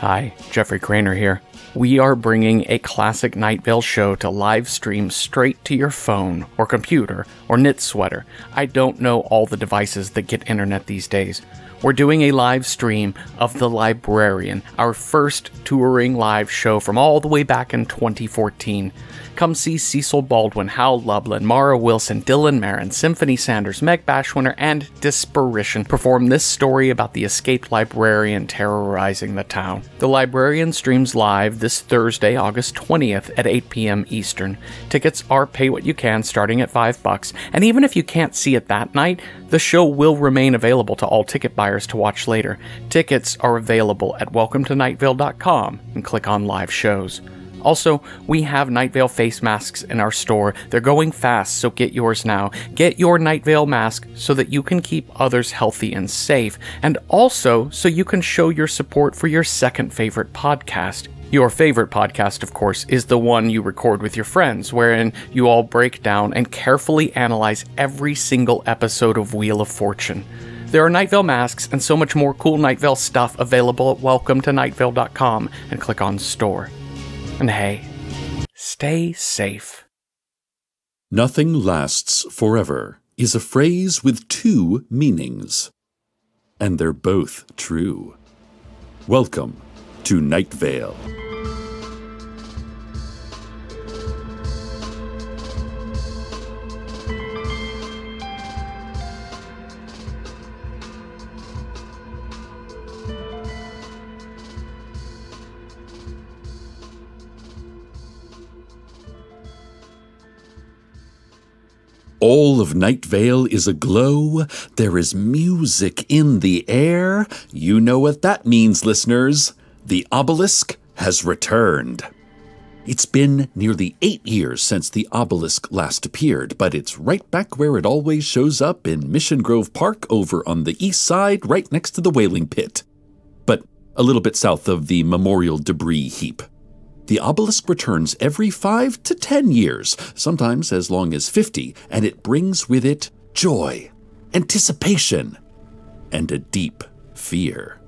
Hi, Jeffrey Cranor here. We are bringing a classic Night Vale show to live stream straight to your phone or computer or knit sweater. I don't know all the devices that get internet these days. We're doing a live stream of The Librarian, our first touring live show from all the way back in 2014. Come see Cecil Baldwin, Hal Lublin, Mara Wilson, Dylan Marron, Symphony Sanders, Meg Bashwiner, and Disparition perform this story about the escaped librarian terrorizing the town. The Librarian streams live this Thursday, August 20th at 8 p.m. Eastern. Tickets are pay what you can starting at 5 bucks, and even if you can't see it that night, the show will remain available to all ticket buyers to watch later. Tickets are available at welcometonightvale.com and click on live shows. Also, we have Night Vale face masks in our store. They're going fast, so get yours now. Get your Night Vale mask so that you can keep others healthy and safe, and also so you can show your support for your second favorite podcast. Your favorite podcast, of course, is the one you record with your friends, wherein you all break down and carefully analyze every single episode of Wheel of Fortune. There are Night Vale masks and so much more cool Night Vale stuff available at welcometonightvale.com and click on store. And hey, stay safe. Nothing lasts forever is a phrase with two meanings. And they're both true. Welcome to Night Vale. Of Night Vale is aglow. There is music in the air. You know what that means, listeners. The obelisk has returned. It's been nearly eight years since the obelisk last appeared, but it's right back where it always shows up in Mission Grove Park over on the east side, right next to the whaling pit. But a little bit south of the memorial debris heap. The obelisk returns every five to ten years, sometimes as long as 50, and it brings with it joy, anticipation, and a deep fear.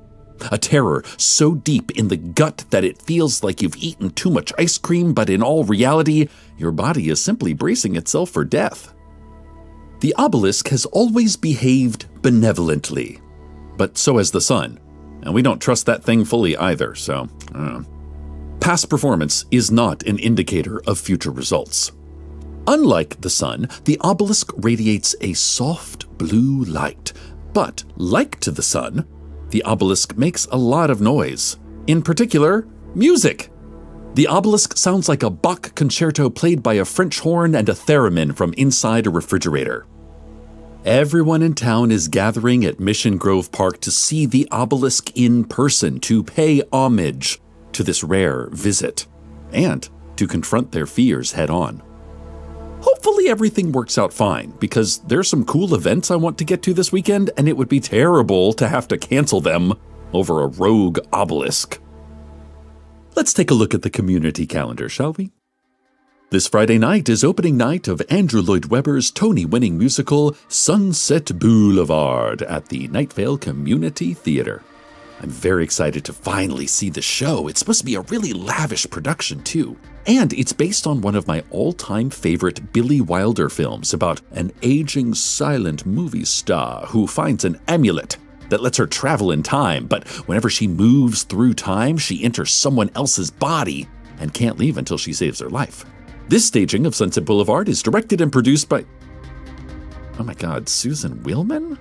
A terror so deep in the gut that it feels like you've eaten too much ice cream, but in all reality, your body is simply bracing itself for death. The obelisk has always behaved benevolently, but so has the sun, and we don't trust that thing fully either, so. Past performance is not an indicator of future results. Unlike the sun, the obelisk radiates a soft blue light, but like to the sun, the obelisk makes a lot of noise. In particular, music. The obelisk sounds like a Bach concerto played by a French horn and a theremin from inside a refrigerator. Everyone in town is gathering at Mission Grove Park to see the obelisk in person, to pay homage to this rare visit and to confront their fears head on. Hopefully, everything works out fine because there's some cool events I want to get to this weekend, and it would be terrible to have to cancel them over a rogue obelisk. Let's take a look at the community calendar, shall we? This Friday night is opening night of Andrew Lloyd Webber's Tony winning musical Sunset Boulevard at the Night Vale Community Theater. I'm very excited to finally see the show. It's supposed to be a really lavish production, too. And it's based on one of my all time favorite Billy Wilder films about an aging silent movie star who finds an amulet that lets her travel in time, but whenever she moves through time, she enters someone else's body and can't leave until she saves her life. This staging of Sunset Boulevard is directed and produced by. Oh my god, Susan Willman?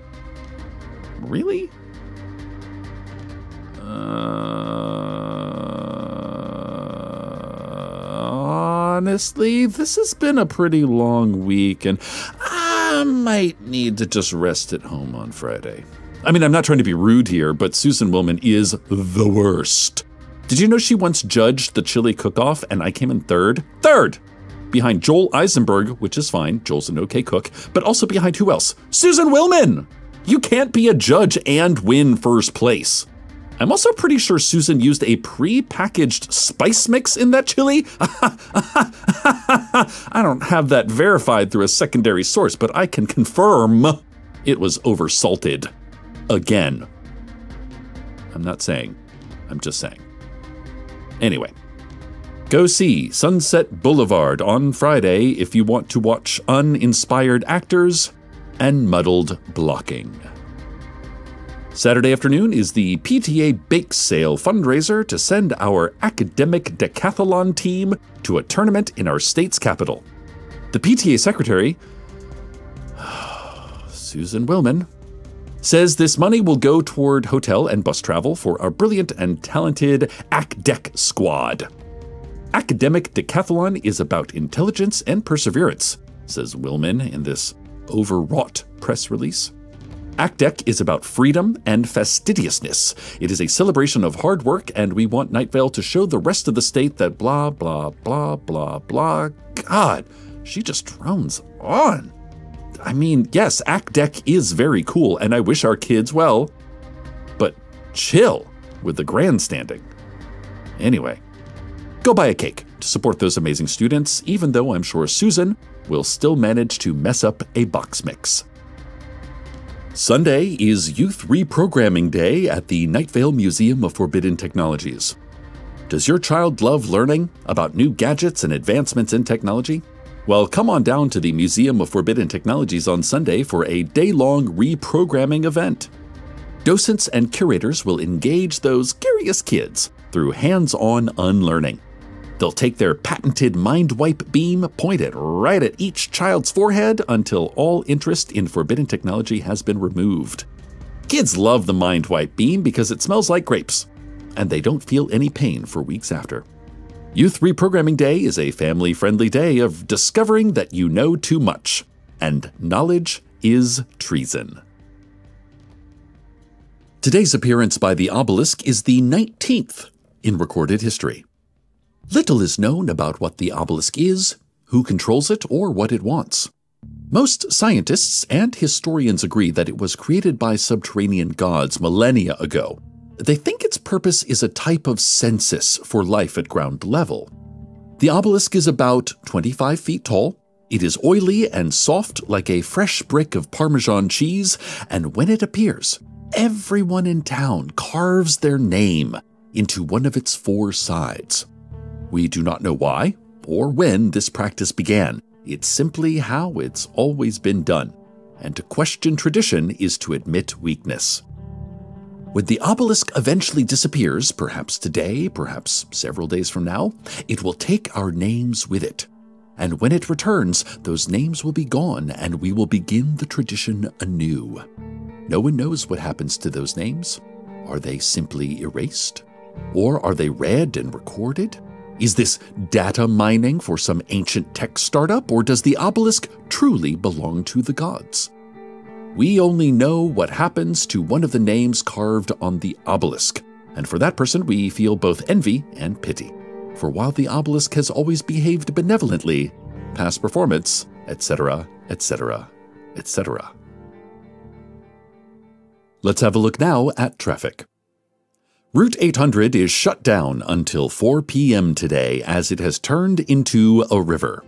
Really? Honestly, this has been a pretty long week, and I might need to just rest at home on Friday. I mean, I'm not trying to be rude here, but Susan Willman is the worst. Did you know she once judged the chili cook off and I came in third? Third! Behind Joel Eisenberg, which is fine, Joel's an okay cook, but also behind who else? Susan Willman! You can't be a judge and win first place. I'm also pretty sure Susan used a pre-packaged spice mix in that chili. I don't have that verified through a secondary source, but I can confirm it was oversalted. Again. I'm not saying. I'm just saying. Anyway, go see Sunset Boulevard on Friday if you want to watch uninspired actors and muddled blocking. Saturday afternoon is the PTA Bake Sale fundraiser to send our academic decathlon team to a tournament in our state's capital. The PTA secretary, Susan Willman, says this money will go toward hotel and bus travel for our brilliant and talented ACDEC squad. Academic decathlon is about intelligence and perseverance, says Willman in this overwrought press release. ACDEC is about freedom and fastidiousness. It is a celebration of hard work, and we want Night Vale to show the rest of the state that blah, blah, blah, blah, blah. God, she just drones on. I mean, yes, ACDEC is very cool, and I wish our kids well, but chill with the grandstanding. Anyway, go buy a cake to support those amazing students, even though I'm sure Susan will still manage to mess up a box mix. Sunday is Youth Reprogramming Day at the Nightvale Museum of Forbidden Technologies. Does your child love learning about new gadgets and advancements in technology? Well, come on down to the Museum of Forbidden Technologies on Sunday for a day long reprogramming event. Docents and curators will engage those curious kids through hands on unlearning. They'll take their patented mind wipe beam, point it right at each child's forehead until all interest in forbidden technology has been removed. Kids love the mind wipe beam because it smells like grapes, and they don't feel any pain for weeks after. Youth Reprogramming Day is a family friendly day of discovering that you know too much, and knowledge is treason. Today's appearance by the obelisk is the 19th in recorded history. Little is known about what the obelisk is, who controls it, or what it wants. Most scientists and historians agree that it was created by subterranean gods millennia ago. They think its purpose is a type of census for life at ground level. The obelisk is about 25 feet tall. It is oily and soft like a fresh brick of Parmesan cheese, and when it appears, everyone in town carves their name into one of its four sides. We do not know why or when this practice began. It's simply how it's always been done. And to question tradition is to admit weakness. When the obelisk eventually disappears, perhaps today, perhaps several days from now, it will take our names with it. And when it returns, those names will be gone and we will begin the tradition anew. No one knows what happens to those names. Are they simply erased? Or are they read and recorded? Is this data mining for some ancient tech startup, or does the obelisk truly belong to the gods? We only know what happens to one of the names carved on the obelisk, and for that person we feel both envy and pity. For while the obelisk has always behaved benevolently, past performance, etc., etc., etc. Let's have a look now at traffic. Route 800 is shut down until 4 p.m. today as it has turned into a river.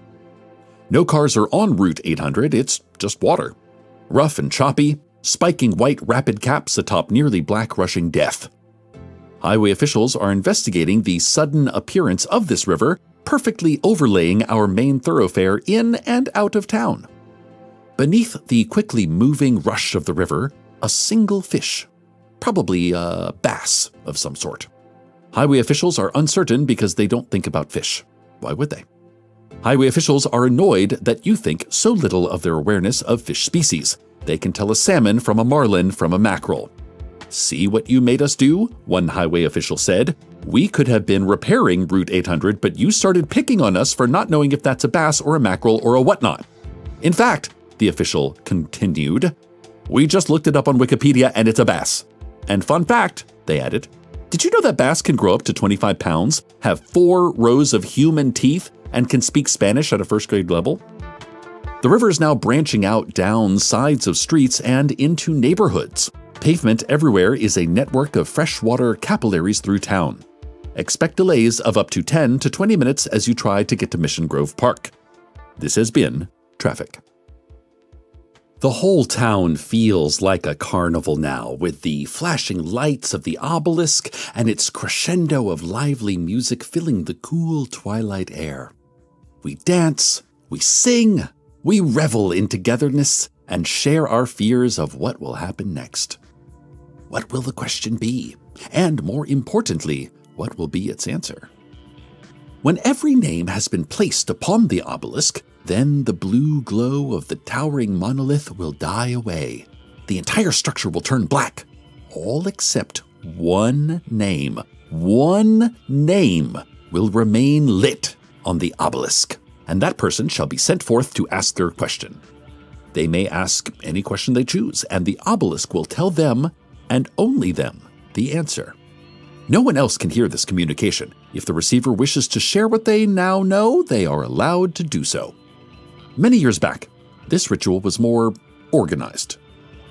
No cars are on Route 800, it's just water. Rough and choppy, spiking white rapid caps atop nearly black rushing death. Highway officials are investigating the sudden appearance of this river, perfectly overlaying our main thoroughfare in and out of town. Beneath the quickly moving rush of the river, a single fish probably a bass of some sort. Highway officials are uncertain because they don't think about fish. Why would they? Highway officials are annoyed that you think so little of their awareness of fish species. They can tell a salmon from a marlin from a mackerel. See what you made us do? One highway official said. We could have been repairing Route 800, but you started picking on us for not knowing if that's a bass or a mackerel or a whatnot. In fact, the official continued, we just looked it up on Wikipedia and it's a bass. And fun fact, they added, did you know that bass can grow up to 25 pounds, have four rows of human teeth, and can speak Spanish at a first grade level? The river is now branching out down sides of streets and into neighborhoods. Pavement everywhere is a network of freshwater capillaries through town. Expect delays of up to 10 to 20 minutes as you try to get to Mission Grove Park. This has been Traffic. The whole town feels like a carnival now, with the flashing lights of the obelisk and its crescendo of lively music filling the cool twilight air. We dance, we sing, we revel in togetherness, and share our fears of what will happen next. What will the question be? And more importantly, what will be its answer? When every name has been placed upon the obelisk, then the blue glow of the towering monolith will die away. The entire structure will turn black, all except one name. One name will remain lit on the obelisk, and that person shall be sent forth to ask their question. They may ask any question they choose, and the obelisk will tell them, and only them, the answer. No one else can hear this communication. If the receiver wishes to share what they now know, they are allowed to do so. Many years back, this ritual was more organized.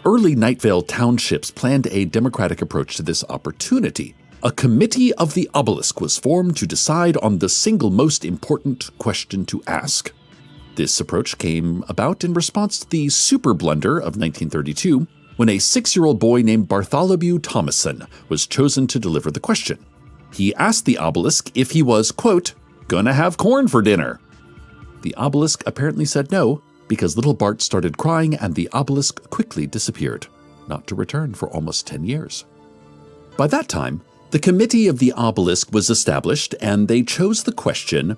Early Nightvale townships planned a democratic approach to this opportunity. A committee of the obelisk was formed to decide on the single most important question to ask. This approach came about in response to the super blunder of 1932 when a six year old boy named Bartholomew Thomason was chosen to deliver the question. He asked the obelisk if he was, quote, gonna have corn for dinner. The obelisk apparently said no, because little Bart started crying and the obelisk quickly disappeared, not to return for almost 10 years. By that time, the committee of the obelisk was established and they chose the question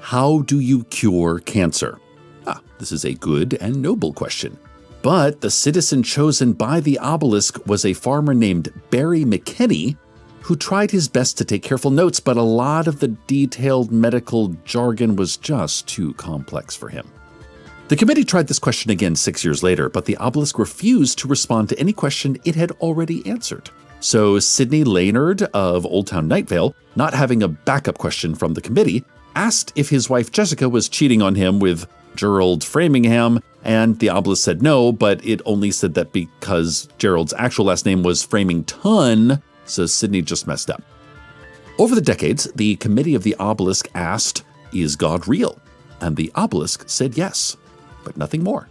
How do you cure cancer? Ah, this is a good and noble question. But the citizen chosen by the obelisk was a farmer named Barry McKinney, who tried his best to take careful notes, but a lot of the detailed medical jargon was just too complex for him. The committee tried this question again six years later, but the obelisk refused to respond to any question it had already answered. So Sidney Laynard of Old Town Nightvale, not having a backup question from the committee, asked if his wife Jessica was cheating on him with Gerald Framingham, and the obelisk said no, but it only said that because Gerald's actual last name was Framington, so Sidney just messed up. Over the decades, the committee of the obelisk asked, Is God real? And the obelisk said yes, but nothing more.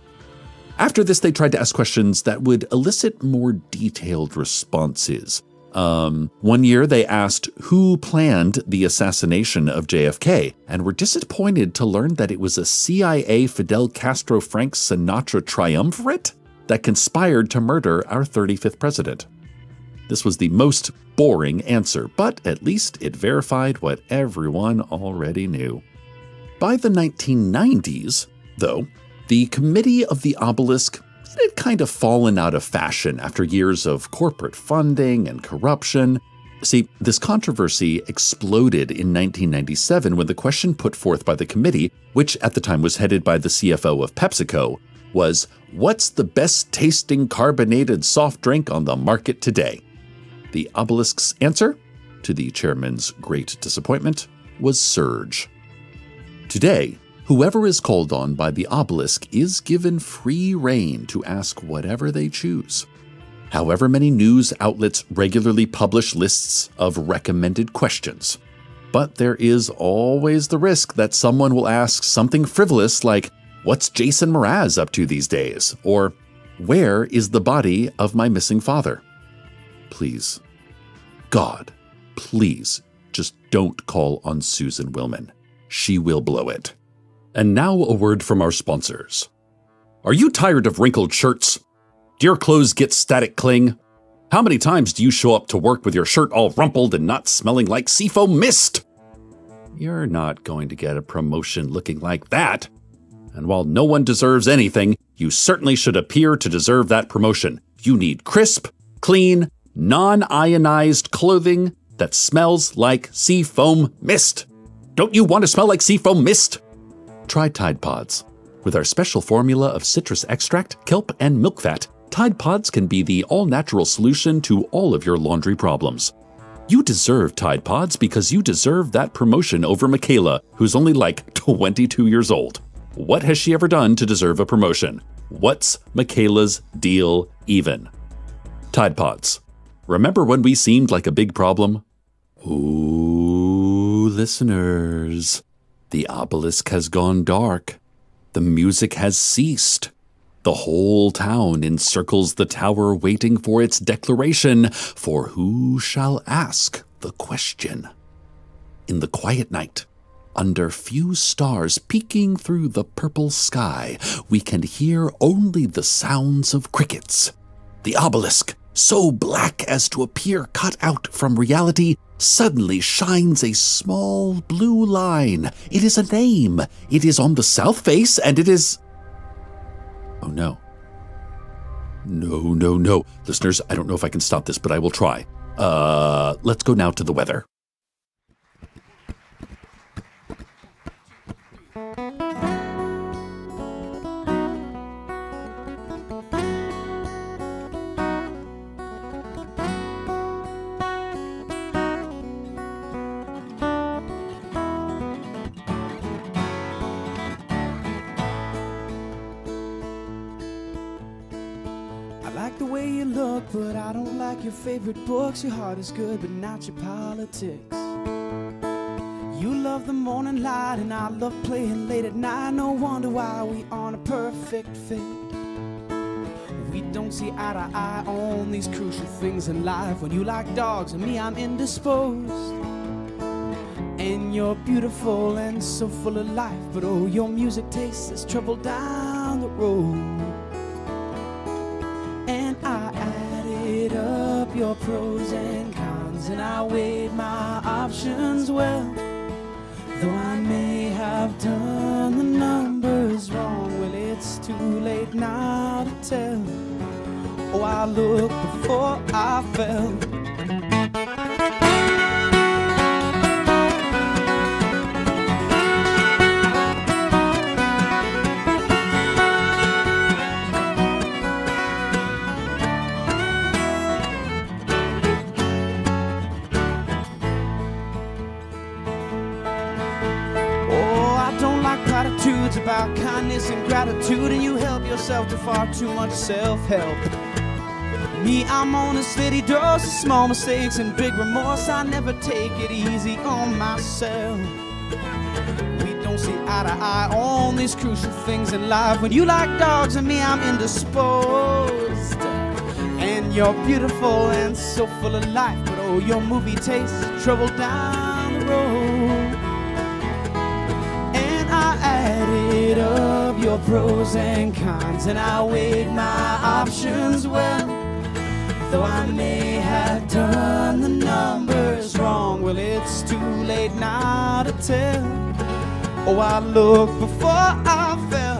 After this, they tried to ask questions that would elicit more detailed responses. Um, one year, they asked who planned the assassination of JFK and were disappointed to learn that it was a CIA Fidel Castro Frank Sinatra triumvirate that conspired to murder our 35th president. This was the most boring answer, but at least it verified what everyone already knew. By the 1990s, though, the Committee of the Obelisk had kind of fallen out of fashion after years of corporate funding and corruption. See, this controversy exploded in 1997 when the question put forth by the committee, which at the time was headed by the CFO of PepsiCo, was What's the best tasting carbonated soft drink on the market today? The obelisk's answer, to the chairman's great disappointment, was Surge. Today, whoever is called on by the obelisk is given free rein to ask whatever they choose. However, many news outlets regularly publish lists of recommended questions. But there is always the risk that someone will ask something frivolous like, What's Jason Mraz up to these days? Or, Where is the body of my missing father? Please, God, please, just don't call on Susan Willman. She will blow it. And now a word from our sponsors. Are you tired of wrinkled shirts? Do your clothes get static cling? How many times do you show up to work with your shirt all rumpled and not smelling like seafoam mist? You're not going to get a promotion looking like that. And while no one deserves anything, you certainly should appear to deserve that promotion. You need crisp, clean, non ionized clothing that smells like seafoam mist. Don't you want to smell like seafoam mist? Try Tide Pods. With our special formula of citrus extract, kelp, and milk fat, Tide Pods can be the all natural solution to all of your laundry problems. You deserve Tide Pods because you deserve that promotion over Michaela, who's only like 22 years old. What has she ever done to deserve a promotion? What's Michaela's deal even? Tide Pods. Remember when we seemed like a big problem? Ooh, listeners. The obelisk has gone dark. The music has ceased. The whole town encircles the tower waiting for its declaration, for who shall ask the question? In the quiet night, under few stars peeking through the purple sky, we can hear only the sounds of crickets. The obelisk, so black as to appear cut out from reality, suddenly shines a small blue line. It is a name. It is on the south face, and it is. Oh no. No, no, no. Listeners, I don't know if I can stop this, but I will try. Uh, let's go now to the weather. But I don't like your favorite books. Your heart is good, but not your politics. You love the morning light, and I love playing late at night. No wonder why we aren't a perfect fit. We don't see eye to eye on these crucial things in life. When you like dogs, and me, I'm indisposed. And you're beautiful and so full of life, but oh, your music taste is trouble down the road. Your pros and cons, and I weighed my options well. Though I may have done the numbers wrong, well, it's too late now to tell. Oh, I looked before I fell. Yourself to far too much self help. Me, I'm on a steady dose of small mistakes and big remorse. I never take it easy on myself. We don't see eye to eye on these crucial things in life. When you like dogs and me, I'm indisposed. And you're beautiful and so full of life, but oh, your movie tastes trouble down the road. Up your pros and cons, and I weighed my options well. Though I may have done the numbers wrong, well, it's too late now to tell. Oh, I looked before I fell.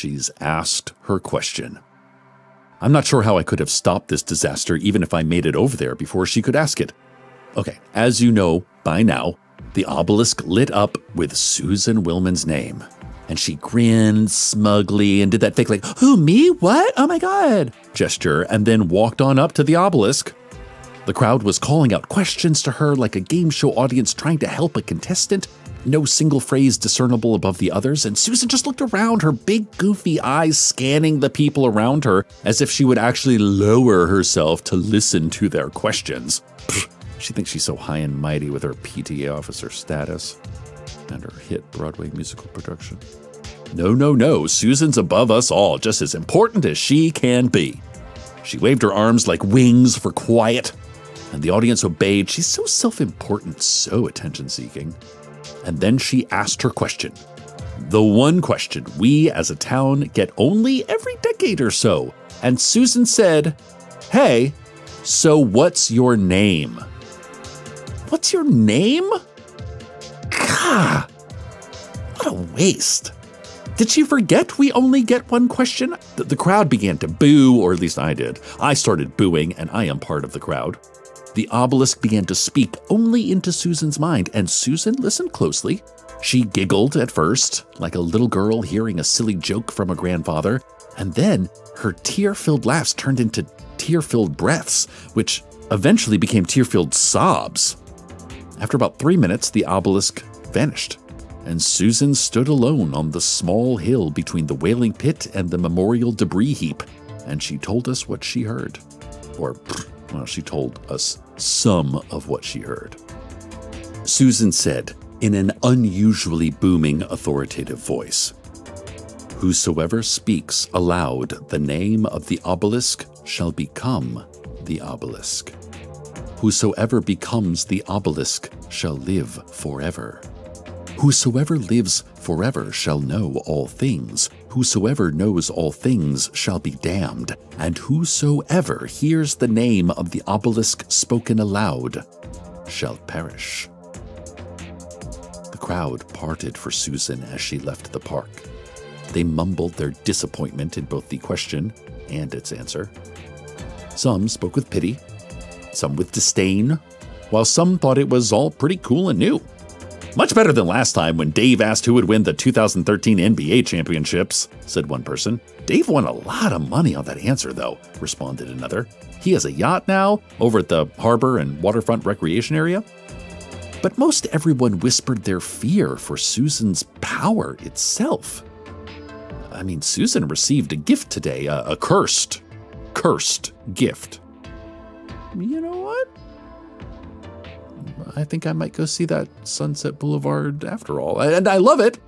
She's asked her question. I'm not sure how I could have stopped this disaster even if I made it over there before she could ask it. Okay, as you know by now, the obelisk lit up with Susan Willman's name. And she grinned smugly and did that fake, like, who, me? What? Oh my God gesture, and then walked on up to the obelisk. The crowd was calling out questions to her like a game show audience trying to help a contestant no single phrase discernible above the others, and Susan just looked around, her big goofy eyes scanning the people around her as if she would actually lower herself to listen to their questions. she thinks she's so high and mighty with her PTA officer status. and her hit Broadway musical production. No, no, no, Susan's above us all, just as important as she can be. She waved her arms like wings for quiet, and the audience obeyed. She's so self important, so attention seeking. And then she asked her question. The one question we as a town get only every decade or so. And Susan said, Hey, so what's your name? What's your name? Gah, what a waste. Did she forget we only get one question? The, the crowd began to boo, or at least I did. I started booing, and I am part of the crowd. The obelisk began to speak only into Susan's mind, and Susan listened closely. She giggled at first, like a little girl hearing a silly joke from a grandfather, and then her tear filled laughs turned into tear filled breaths, which eventually became tear filled sobs. After about three minutes, the obelisk vanished and Susan stood alone on the small hill between the whaling pit and the memorial debris heap, and she told us what she heard. Or, well, she told us some of what she heard. Susan said, in an unusually booming, authoritative voice Whosoever speaks aloud the name of the obelisk shall become the obelisk. Whosoever becomes the obelisk shall live forever. Whosoever lives forever shall know all things. Whosoever knows all things shall be damned. And whosoever hears the name of the obelisk spoken aloud shall perish. The crowd parted for Susan as she left the park. They mumbled their disappointment in both the question and its answer. Some spoke with pity, some with disdain, while some thought it was all pretty cool and new. Much better than last time when Dave asked who would win the 2013 NBA championships, said one person. Dave won a lot of money on that answer, though, responded another. He has a yacht now over at the harbor and waterfront recreation area. But most everyone whispered their fear for Susan's power itself. I mean, Susan received a gift today, a, a cursed, cursed gift. You know what? I think I might go see that Sunset Boulevard after all. And I love it.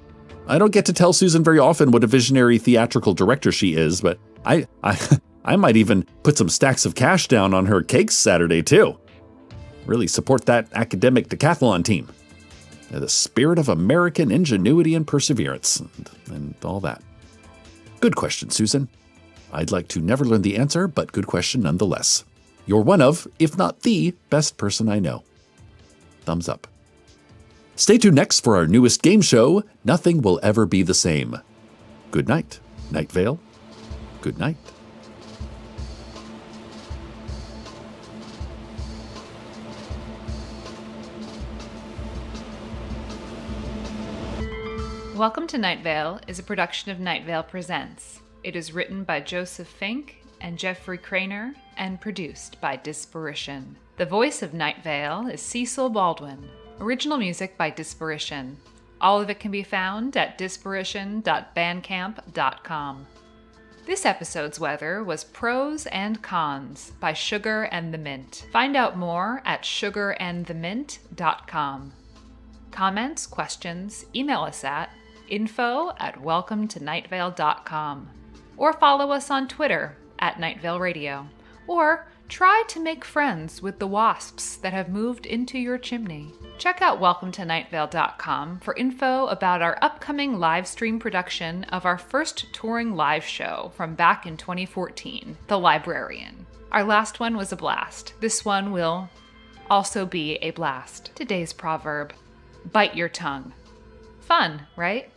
I don't get to tell Susan very often what a visionary theatrical director she is, but I I I might even put some stacks of cash down on her cakes Saturday too. Really support that academic decathlon team. The spirit of American ingenuity and perseverance and, and all that. Good question, Susan. I'd like to never learn the answer, but good question nonetheless. You're one of, if not the, best person I know thumbs up. Stay tuned next for our newest game show, Nothing Will Ever Be the Same. Good night, Night Vale. Good night. Welcome to Night Vale is a production of Night Vale Presents. It is written by Joseph Fink and Jeffrey Cranor and produced by Disparition. The voice of Night Vale is Cecil Baldwin. Original music by Disparition. All of it can be found at disparition.bandcamp.com. This episode's weather was Pros and Cons by Sugar and the Mint. Find out more at sugarandthemint.com. Comments, questions, email us at info at welcometonightvale.com or follow us on Twitter at Nightvale Radio or try to make friends with the wasps that have moved into your chimney. Check out welcometonightvale.com for info about our upcoming live stream production of our first touring live show from back in 2014, The Librarian. Our last one was a blast. This one will also be a blast. Today's proverb bite your tongue. Fun, right?